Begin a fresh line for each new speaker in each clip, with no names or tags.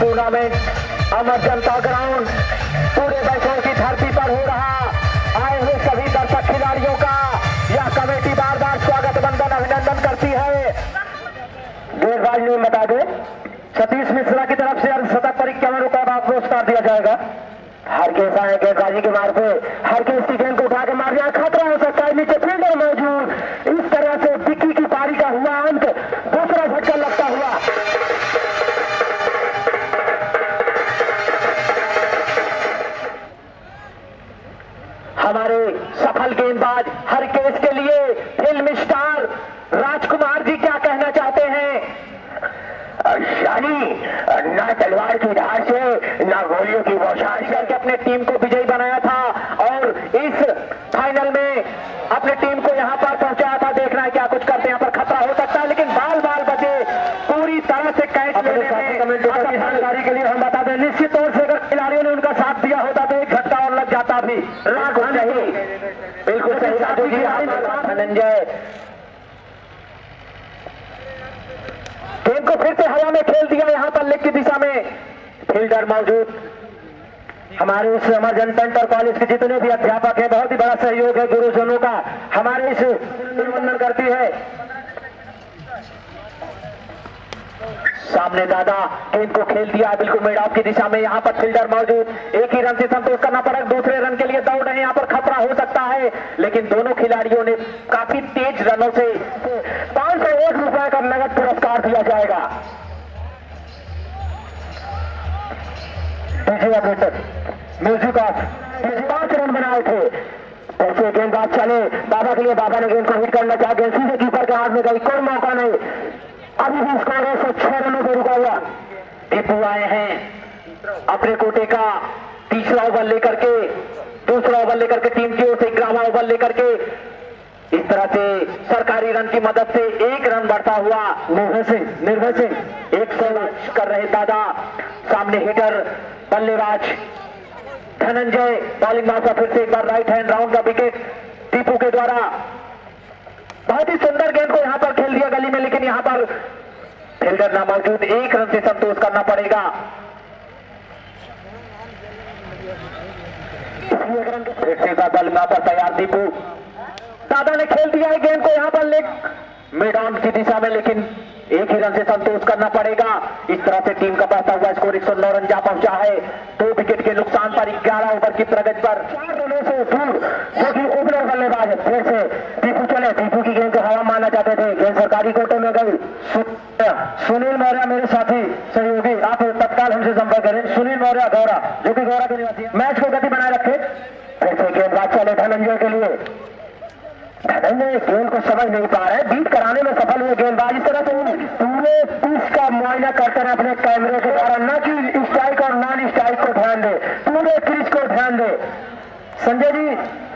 Tournament, अमर जनता ground, पूरे बैठकों की धरती पर हो रहा। आए हुए सभी दर्शक खिलाड़ियों का यह कमेटी बार बार स्वागत बंधन अभिनंदन करती है। गेंदबाज ने बता दे, सतीश मिश्रा की तरफ़ से पर इक्यावन रुपए पुरस्कार दिया जाएगा। हर केस आए गेंदबाजी के मार यहाँ पर पहुँचाया था देखना है क्या कुछ करते हैं। यहाँ पर खतरा हो सकता है लेकिन बाल बाल बचे पूरी तरह से कैच लेने में जानकारी के लिए हम बता दें निश्चित तौर से अगर खिलाड़ियों ने उनका साथ दिया होता तो एक झटका और लग जाता भी। बिल्कुल सही। राजू जी धनंजय। गेंद को फिर से हवा में खेल दिया यहाँ पर लेग की दिशा में। फील्डर मौजूद। हमारे इस अमरजन पेंटर कॉलेज के जितने भी अध्यापक हैं, बहुत ही बड़ा सहयोग है गुरुजनों का। हमारे इस निर्वंदन करती है। सामने दादा गेंद को खेल दिया, बिल्कुल मेडाव की दिशा में यहाँ पर फील्डर मौजूद। एक ही रन से संतोष करना पड़ा दूसरे रन के लिए दौड़ रहे यहाँ पर खतरा हो सकता है। लेकिन दोनों खिलाड़ियों ने काफ़ी तेज रनों से पाँच सौ एक रुपए का नगद पुरस्कार दिया जाएगा। डीजे ऑपरेटर म्यूज़िक ऑफ़ पाँच रन बनाए थे। ऐसे गेंदबाज चले। बाबा के लिए बाबा ने गेंद को हिट करना चाहा। गेंद सीधे कीपर के हाथ में गई। कोई मौका नहीं। अभी भी स्कोर है। सौ छह रनों पर रुका हुआ टीपू आए हैं। अपने कोटे का तीसरा ओवर लेकर के, दूसरा ओवर लेकर के टीम की ओर से ग्यारहवा ओवर लेकर के। इस तरह से सरकारी रन की मदद से एक रन बढ़ता हुआ निर्भय सिंह निर्भय सिंह एक सौ कर रहे दादा। सामने हिटर बल्लेबाज धनंजय, बॉलिंग मारता फिर से एक बार राइट हैंड राउंड का विकेट टीपू के द्वारा। बहुत ही सुंदर गेंद को यहाँ पर खेल दिया गली में, लेकिन यहाँ पर फील्डर ना मौजूद। एक रन से संतोष करना पड़ेगा। के यहाँ पर तैयार दीपू दादा ने खेल दिया है गेंद को यहाँ पर लेग मिड ऑन की दिशा में, लेकिन एक ही रन से संतोष करना पड़ेगा। इस तरह से टीम का बढ़ता हुआ स्कोर एक सौ नौ रन जा पहुँचा है। दो तो विकेट के नुकसान पर ग्यारह ओवर की प्रगति पर चार रनों से दूर जो कि ओपनर बल्लेबाज है फिर से टीपू चले। टीपू की गेंद को हवा माना चाहते थे। गेंद सरकारी कोटे में गई। सुनील मौर्य मेरे साथी, सहयोगी, आप तत्काल हमसे संपर्क करें। सुनील मौर्य, गौरा, जो कि गौरा के निवासी मैच को गति बनाए रखे। फिर से गेंदबाज चले धनंजय के लिए। धनंजय गेंद को समझ नहीं पा रहे। बीट कराने में सफल हुए गेंदबाज। इस तरह से पूरे पिच का मुआयना करते रहे अपने कैमरे के द्वारा न कि स्ट्राइक और नॉन स्ट्राइक को ध्यान दे। पूरे पिच को ध्यान दे। संजय जी,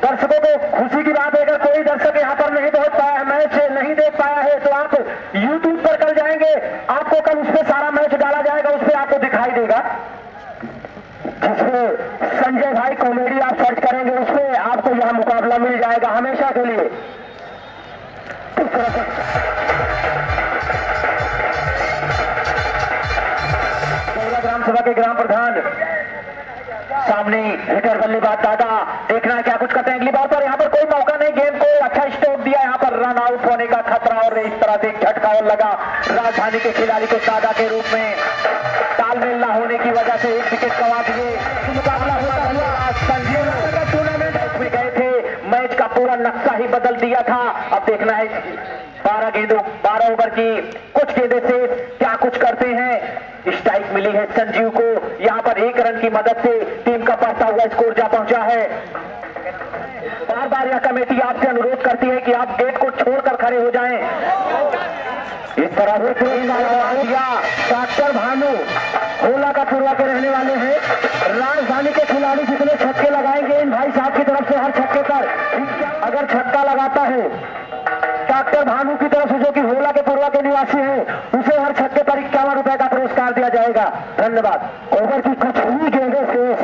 दर्शकों को खुशी की बात है। अगर कोई दर्शक यहाँ पर नहीं पहुँच पाया है, मैच नहीं देख पाया है तो आप यूट्यूब पर कल जाएँगे। आपको कल उस पर सारा मैच डाला जाएगा, उस पर आपको दिखाई देगा। जिसमें संजय भाई कॉमेडी आप सर्च करेंगे उसमें आपको यह मुकाबला मिल जाएगा हमेशा के लिए। ग्राम सभा के ग्राम प्रधान, सामने हिटर बल्लेबाज दादा, देखना क्या कुछ करते हैं। अगली बार पर यहाँ पर कोई मौका नहीं, गेंद को अच्छा स्टोक दिया। यहाँ पर रन आउट होने का खतरा और इस तरह से झटका और लगा। राजधानी के खिलाड़ी को दादा के रूप में तालमेल न होने की वजह से एक विकेट गवा दिए मुकाबला होता हुआ संजीव नगर टूर्नामेंट में गए थे मैच का पूरा नक्शा ही बदल दिया था है। बारह गेंदों, बारह ओवर की कुछ गेंदे से क्या कुछ करते हैं? स्ट्राइक मिली है संजीव को। यहाँ पर एक रन की मदद से टीम का बढ़ता हुआ स्कोर जा पहुँचा है। बार बार यह कमेटी आपसे अनुरोध करती है कि आप गेट को छोड़कर खड़े हो जाएँ। इस तरह से डॉक्टर भानु होला का पूर्वा के रहने वाले हैं। राजधानी के खिलाड़ी जितने छक्के लगाएँगे, इन भाई साहब की तरफ़ से हर छक्के पर। अगर छक्का लगाता है डॉक्टर भानु की तरफ़ से जो कि होला के पूर्वा के निवासी है उसे हर छक्के पर इक्यावन रुपए का पुरस्कार दिया जाएगा। धन्यवाद। ओवर की कुछ ही गेंदे शेष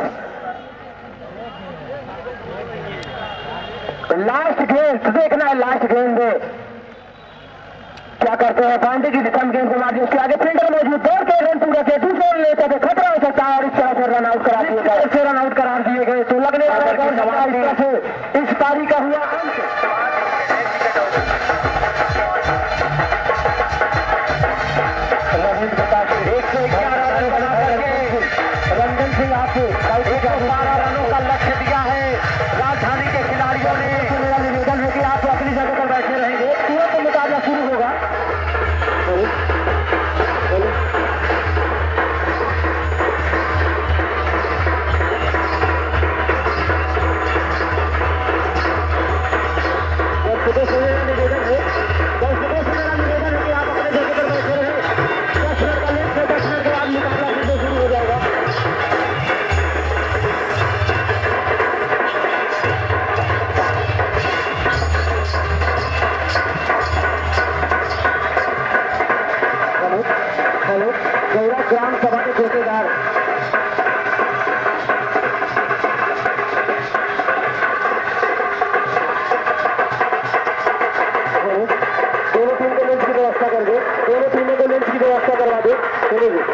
लास्ट गेंद देखना है लास्ट गेंद क्या करते हैं? पांडे की दिशा में गेंद को मार दी उसके आगे फील्डर मौजूद दौड़ के रन पूरा किया दूसरे रन लेते थे खतरा हो सकता है और इस तरह से रन आउट करा दिए गए। रन आउट करार दिए गए तो लगने वाला इस पारी का हुआ रंजन सिंह आपको बारह चलिए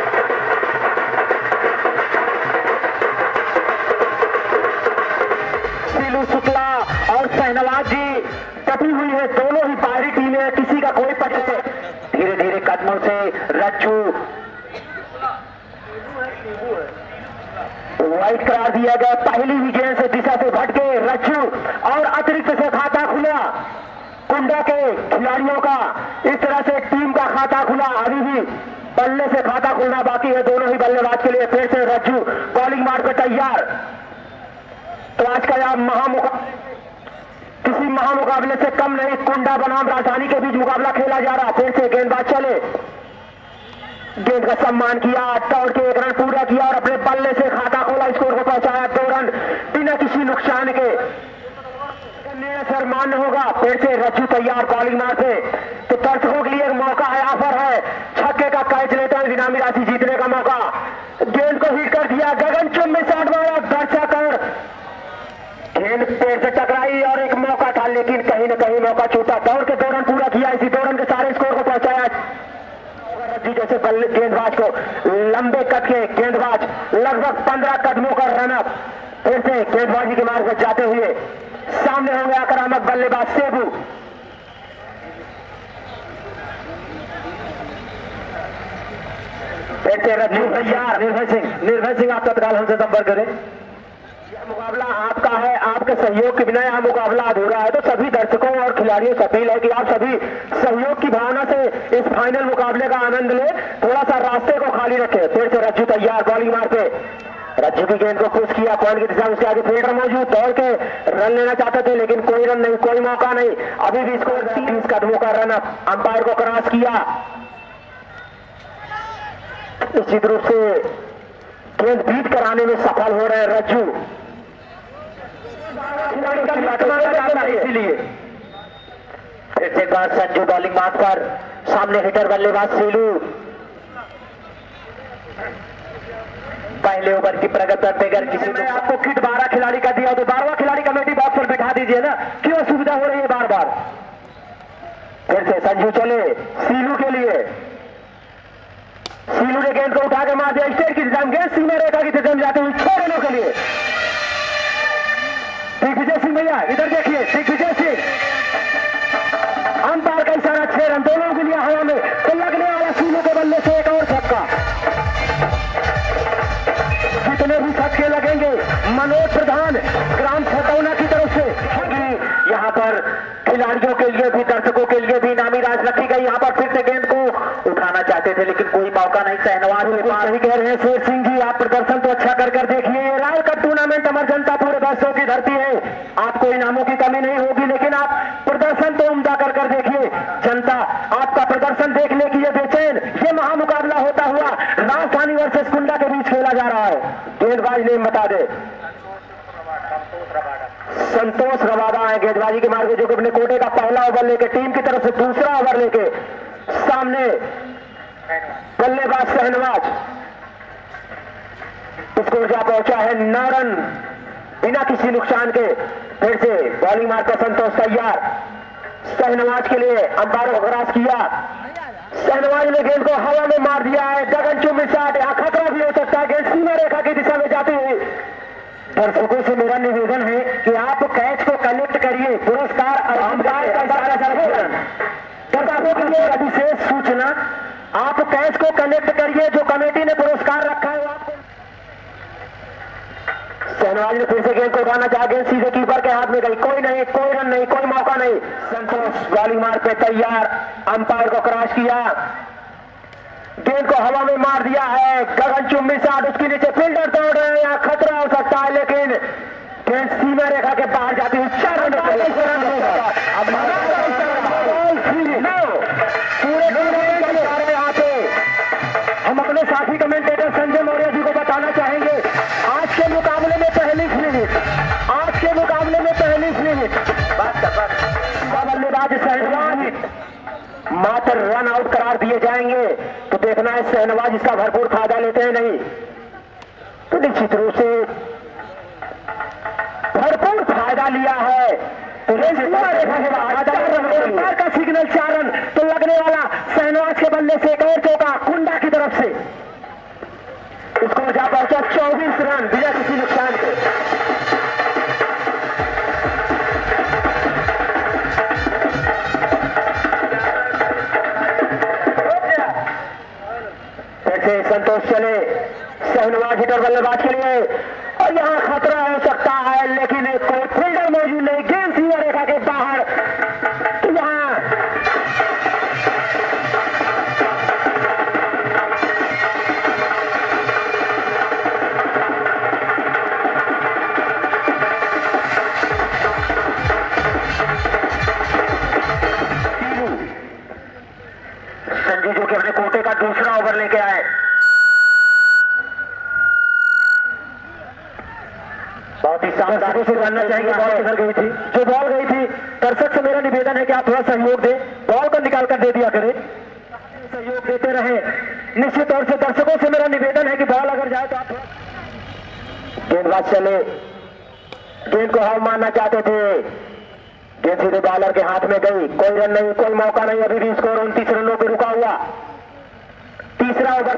सीलू शुक्ला और शहनवाज जी टपी हुई है, दोनों ही बाहरी टीमें किसी का कोई पक्ष धीरे धीरे कदमों से रज्जू। वाइट करार दिया गया, पहली ही गेंद से दिशा से भटके रज्जू और अतिरिक्त से खाता खुला। कुंडा के खिलाड़ियों का, इस तरह से टीम का खाता खुला, अभी भी। बल्ले से खाता खुलना बाकी है। दोनों ही बल्लेबाज के लिए फिर से रज्जू। बॉलिंग मार पे तैयार। तो आज का यह महामुकाबला किसी महामुकाबले से कम नहीं, कुंडा बनाम राजधानी के बीच मुकाबला खेला जा रहा। फिर से गेंदबाज चले। गेंद का सम्मान किया दौड़ के एक रन पूरा किया और अपने बल्ले से खाता खोला। स्कोर को पहुँचाया दो रन। बिना किसी नुकसान के। सर मान्य होगा। फिर से रज्जू तैयार बॉलिंग मार से तो दर्शकों के लिए एक मौका है, ऑफ़र है। हैं जीतने का मौका। गेंद को हिट कर दिया गगन साठ मारा दर्शक और गेंद पेड़ से टकराई और एक मौका था, लेकिन कहीं ना कहीं मौका छूटा। दौड़ के दो रन पूरा किया, इसी दो रन के सारे स्कोर को पहुँचाया। जैसे बल्ले, गेंदबाज को लंबे कद के गेंदबाज, लगभग पंद्रह कदमों का रनअप फिर से गेंदबाजी के मार्ग पर जाते हुए सामने होंगे आक्रामक बल्लेबाज सेबू। से रज्जू तैयार। निर्भय सिंह निर्भय सिंह, आप तत्काल हमसे संपर्क करें। मुकाबला आपका है, आपके सहयोग के बिना यह मुकाबला अधूरा है। तो सभी दर्शकों और खिलाड़ियों से अपील है कि आप सभी सहयोग की भावना से इस फाइनल मुकाबले का आनंद ले। थोड़ा सा रास्ते को खाली रखें। फिर से रज्जू तैयार बॉलिंग मारते। रज्जू की गेंद को खुश किया पॉइंट की दिशा उसके आगे फील्डर मौजूद। दौड़ के रन लेना चाहते थे, लेकिन कोई रन नहीं, कोई मौका नहीं। अभी भी स्कोर तीस कदमों का रन अंपायर को क्रॉस किया। निश्चित रूप से गेंद बीट कराने में सफल हो रहे हैं रज्जू। इसीलिए। फिर से बात संजू बॉलिंग मार पर सामने हिटर बल्लेबाज सीलू। पहले ओवर की प्रगति बगैर किसी ने आपको किट बारह खिलाड़ी का दिया तो बारहवा खिलाड़ी कमेटी बॉक्स पर बिठा दीजिए ना। क्यों सुविधा हो रही है बार बार फिर से संजू चले सीलू के लिए। सीलू ने गेंद को उठा के मार दिया। स्टेट की दिशा में गेंद सीमा रेखा की दिशा में जाते हुए छह रनों के लिए। दिग्विजय सिंह भैया, इधर देखिए, दिग्विजय सिंह। अंपायर का इशारा, छह रन, दोनों के लिए हवा में तो लगने वाला सीलू के बल्ले से एक और छक्का। जितने भी छक्के लगेंगे, मनोज प्रधान, ग्राम छतौना की तरफ़ से। यहाँ पर खिलाड़ियों के लिए भी, दर्शकों के लिए भी नामी राज रखी गई यहाँ पर फिर से गेंद को उठाना चाहते थे लेकिन कोई मौका नहीं सहनवाज के पास। सही कह रहे हैं शेर सिंह जी आप प्रदर्शन तो अच्छा कर कर देखिए ये राय कप टूर्नामेंट अमर जनता पूरे दर्शकों की धरती है? आपको इनामों की कमी नहीं होगी लेकिन आप प्रदर्शन तो उमदा कर कर देखिए। जनता आपका प्रदर्शन देखने की ये बेचैन ये महामुकाबला होता हुआ राजधानी वर्सेस कुंडा के बीच खेला जा रहा है। गेंदबाज नेम बता दे। संतोष रवादा है गेंदबाजी के मार्ग जो कि अपने कोटे का पहला ओवर लेके टीम की तरफ़ से दूसरा ओवर लेके सामने बल्लेबाज शहनवाज। स्कोर जा पहुँचा है नौ रन बिना किसी नुकसान के फिर से बॉलिंग मारकर संतोष तैयार।
शहनवाज के लिए अंपायर को क्रॉस किया। शहनवाज ने गेंद को हवा में मार दिया है। गगन चुम्बी साठ यहाँ खतरा भी हो सकता है। गेंद सीमा रेखा की दिशा में जाती हुई। दर्शकों से मेरा निवेदन है कि आप कैच को कलेक्ट करिए। पुरस्कार और अंपायर का दर्शकों के लिए विशेष सूचना। आप कैच को कलेक्ट करिए जो कमेटी ने पुरस्कार रखा है आपको शहनवाज ने फिर से गेंद को उठाना चाहा गेंद सीधे कीपर के हाथ में गई। कोई नहीं कोई रन नहीं कोई मौका नहीं। संतोष बॉलिंग मार पे तैयार अंपायर को क्रॉस किया। गेंद को हवा में मार दिया है गगन चुम्बी साठ उसके नीचे फील्डर दौड़ रहे हैं यहाँ खतरा हो सकता है लेकिन गेंद सीमा रेखा के बाहर जाती हुई चार रन इसका भरपूर फ़ायदा लेते हैं नहीं। तो निश्चित रूप से भरपूर फ़ायदा लिया है। तो के सिग्नल चार रन तो लगने वाला शहनवाज के बल्ले से एक और चौका कुंडा की तरफ़ से। उसको जा पहुँचा चौबीस रन बिना किसी नुकसान के। ऐसे संतोष चले। शहनवाज हिटर बल्लेबाज के लिए। और यहाँ खतरा हो सकता है। बहुत ही शानदार से जानना चाहेंगे बॉल किधर गई थी? जो बॉल गई थी दर्शक से मेरा निवेदन है कि आप थोड़ा सहयोग दें। बॉल को निकाल कर दे दिया करें। सहयोग देते रहे। निश्चित तौर से दर्शकों से मेरा निवेदन है कि बॉल अगर जाए तो आप गेंदबाज चले। गेंद को हाव मारना चाहते थे। गेंद सीधे बॉलर के हाथ में गई। कोई रन नहीं कोई मौका नहीं। अभी भी स्कोर उनतीस रनों पे रुका हुआ। तीसरा ओवर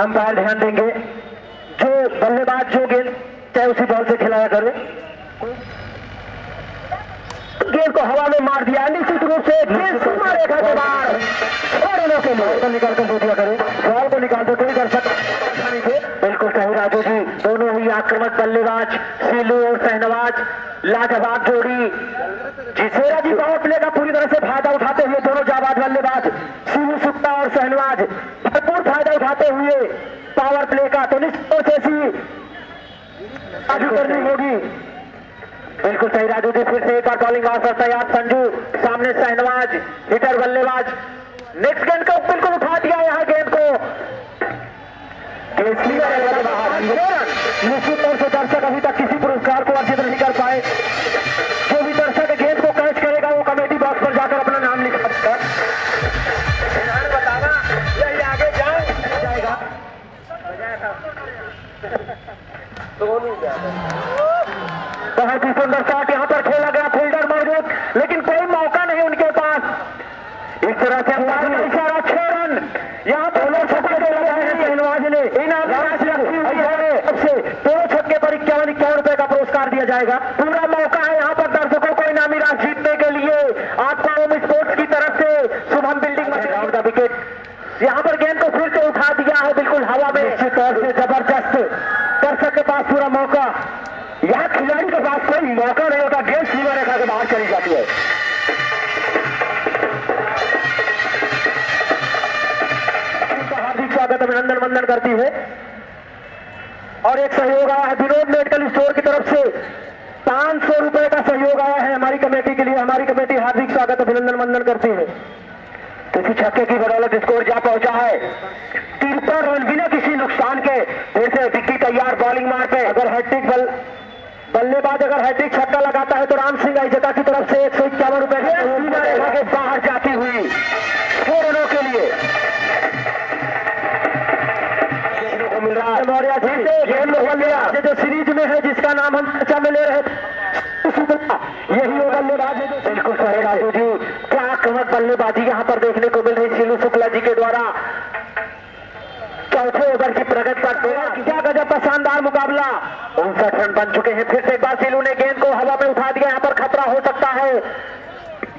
अंपायर ध्यान देंगे। जो बल्लेबाज जो गेंद, चाहे उसी बॉल से खिलाया करे। गेंद को हवा में मार दिया, निश्चित रूप से बॉल को बिल्कुल सही, राजू जी। दोनों ही आक्रमक बल्लेबाज, सीलू और शहनवाज, लाजवाब जोड़ी। जिसे जी पावर प्ले का पूरी तरह से फ़ायदा उठाते हुए दोनों जाबाज बल्लेबाज, सीलू, सुक्ता और शहनवाज। भरपूर फ़ायदा उठाते हुए पावर प्ले का तो निश्चित आगे करनी होगी। बिल्कुल सही, राजू जी, फिर से एक बार बॉलिंग ऑफ़र तैयार संजू, सामने शहनवाज हिटर बल्लेबाज। नेक्स्ट गेंद को बिल्कुल उठा दिया यहाँ गेंद को। निश्चित तौर से दर्शक अभी तक किसी पुरस्कार को अर्जित नहीं कर पाए। बहुत ही सुंदर शॉट यहाँ पर खेला गया फील्डर मौजूद लेकिन कोई मौका नहीं उनके पास इस तरह से अंदाज में इशारा छह रन यहाँ पर दोनों छक्के तो लगाए हैं शहनवाज ने इनाम राशि रखी हुई है सबसे दोनों छक्के पर इक्यावन इक्यावन रुपए का पुरस्कार दिया जाएगा पूरा मौका है यहाँ पर दर्शकों को इनामी राशि जीतने के लिए आपको होम स्पोर्ट्स की तरफ़ से शुभम बिल्डिंग में का विकेट यहाँ पर गेंद को फिर से उठा दिया है बिल्कुल हवा में। निश्चित तौर से ज़बरदस्त। दर्शक के पास पूरा मौका। यहाँ खिलाड़ी के पास कोई मौका नहीं होता, गेंद सीमा रेखा के बाहर चली जाती है। स्वागत, अभिनंदन, वंदन करती है। और एक सहयोग आया है विनोद मेडिकल स्टोर की तरफ़ से। पाँच सौ रुपए का सहयोग आया है हमारी कमेटी के लिए। हमारी कमेटी हार्दिक स्वागत, अभिनंदन, वंदन करती है। किसी छक्के की बदौलत स्कोर जा पहुँचा है तिरपन रन बिना किसी नुकसान के फिर से विक्की तैयार बॉलिंग मार पे अगर हैट्रिक बल बल्लेबाज अगर हैट्रिक छक्का लगाता है तो राम सिंह आइजता की तरफ़ से एक सौ इक्यावन रुपए के बाहर जाती हुई। छह रनों के लिए। है। जी जो सीरीज़ में है जिसका नाम हम चर्चा में ले रहे यही
आक्रामक बल्लेबाजी। यहाँ पर देखने को मिल रही सीलू शुक्ला जी के द्वारा। चौथे ओवर की प्रगति पर। क्या गजब का शानदार मुकाबला। उनसठ रन बन चुके हैं। फिर से एक बार सीलू ने गेंद को हवा में उठा दिया। यहाँ पर खतरा हो सकता है।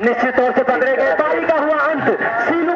निश्चित तौर से पकड़े गए। पारी का हुआ अंत। सीलू